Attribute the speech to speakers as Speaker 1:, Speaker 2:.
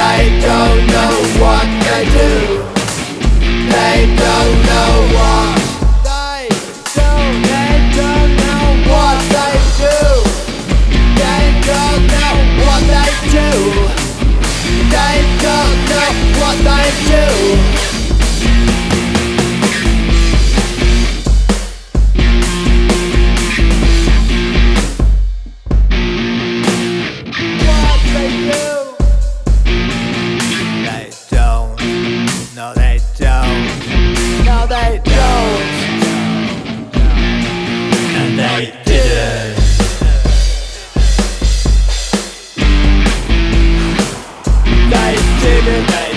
Speaker 1: I don't know what I do. don't. No, they don't. And they did it. They did it.